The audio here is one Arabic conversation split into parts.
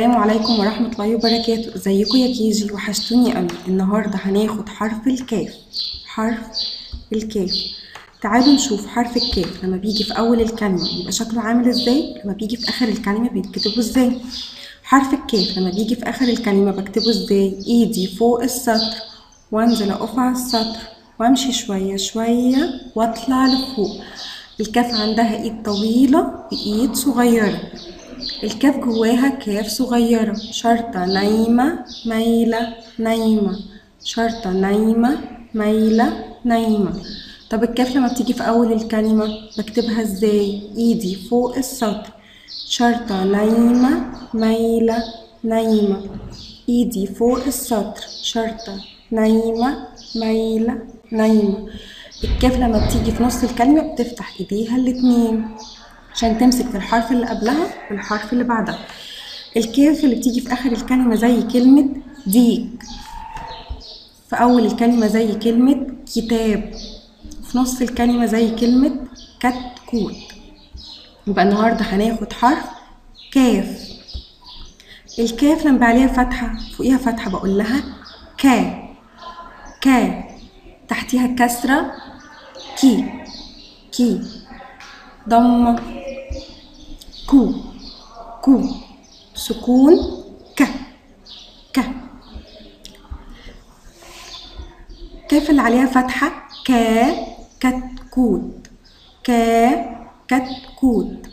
عليكم ورحمة الله وبركاته. إزيكم يا كيجي؟ وحشتوني قوي النهاردة هناخد حرف الكاف. حرف الكاف. تعالوا نشوف حرف الكاف. لما بيجي في أول الكلمة بيبقى شكله عامل إزاي؟ لما بيجي في آخر الكلمة بيتكتبوا إزاي؟ حرف الكاف. لما بيجي في آخر الكلمة بكتبه إزاي؟ إيدي فوق السطر وانزل أقف على السطر وأمشي شوية شوية وأطلع لفوق. الكاف عندها إيد طويلة وايد صغيرة. الكاف جواها كاف صغيرة. شرطة نايمة مايلة نايمة. شرطة نايمة مايلة نايمة. طب الكاف لما بتيجي في أول الكلمة بكتبها إزاي؟ إيدي فوق السطر. شرطة نايمة مايلة نايمة. إيدي فوق السطر. شرطة نايمة مايلة نايمة. الكاف لما بتيجي في نص الكلمة بتفتح إيديها الاتنين. عشان تمسك في الحرف اللي قبلها والحرف اللي بعدها. الكاف اللي بتيجي في آخر الكلمة زي كلمة ديك. في أول الكلمة زي كلمة كتاب. في نص الكلمة زي كلمة كتكوت. يبقى النهاردة هناخد حرف كاف. الكاف لما عليها فتحة فوقيها فتحة بقول لها كا كا تحتيها كسرة كي. كي. ضمة. كو كو سكون. ك. ك. كيف اللي عليها فتحة؟ كا كتكوت. كا كتكوت.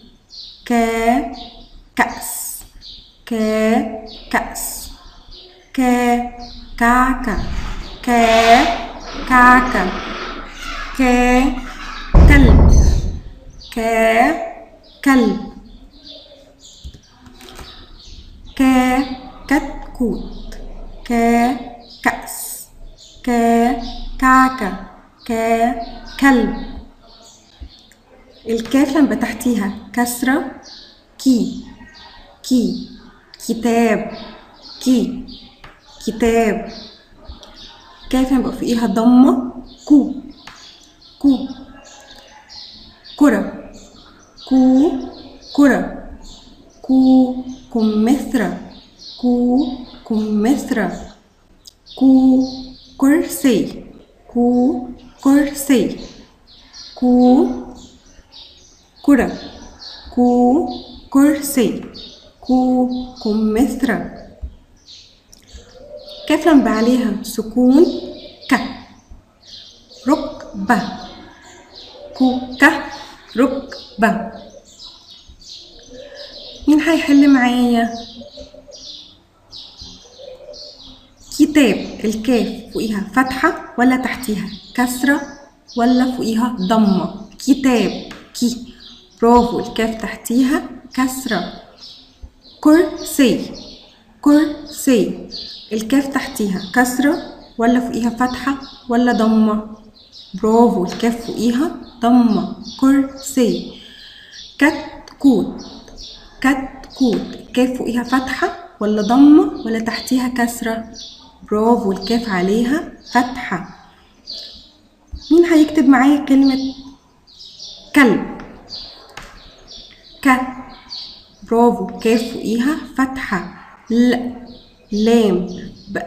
كا كأس. كا كأس. كا كعكة كا كعكة كا كلب كا كلب كا كتكوت كا كأس كا كعكة كا كلب الكاف لما تحتيها كسرة كي كي كتاب كي كتاب. كاف لما فوقيها ضمة كو كو. كرة كو كرة. كو كمثرى. كو كمثرى كو كرسي كو كرسي كو كرة كو كرسي كو كمثرى كيف لما عليها سكون ك ركبة كوكة ركبة مين هيحل معايا كتاب الكاف فوقيها فتحة ولا تحتيها؟ كسرة ولا فوقيها ضمة؟ كتاب كي. برافو الكاف تحتيها كسرة. كرسي كرسي. الكاف تحتيها كسرة ولا فوقيها فتحة ولا ضمة؟ برافو الكاف فوقيها ضمة. كرسي. كتكوت كتكوت. الكاف فوقيها فتحة ولا ضمة ولا تحتيها كسرة؟ برافو الكاف عليها فتحة. مين هيكتب معايا كلمة كلب؟ ك برافو كاف فوقيها فتحة. ل. لام. ب.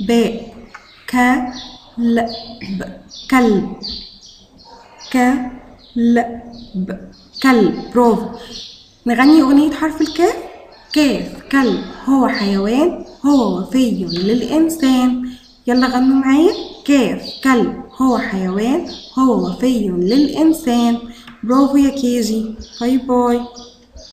باء. ك ل. ب. كلب. ك ل. ب. كلب. برافو نغني أغنية حرف الكاف؟ كاف. كلب. هو حيوان. هو وفي للإنسان. يلا غنوا معايا. كاف كلب. هو حيوان. هو وفي للإنسان. برافو يا KG. bye bye.